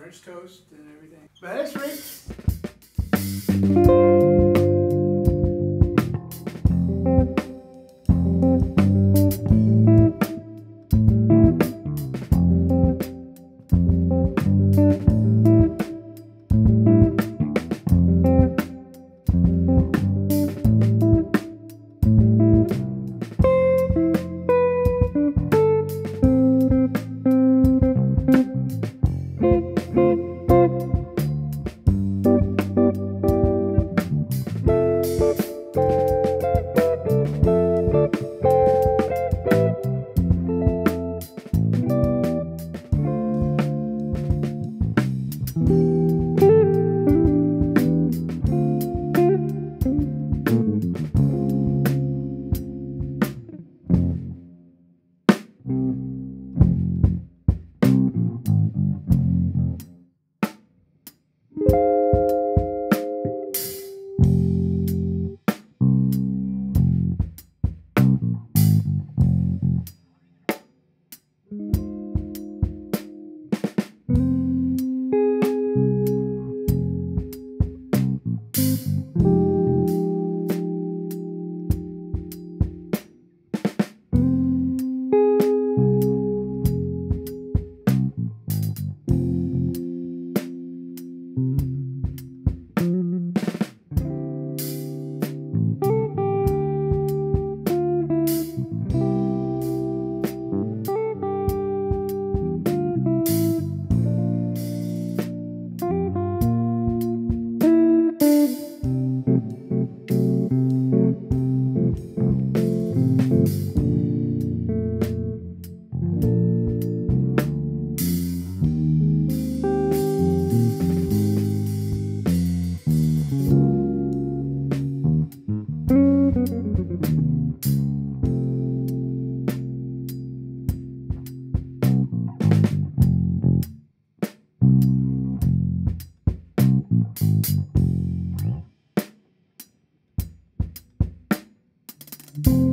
French toast and everything. But that's right. Thank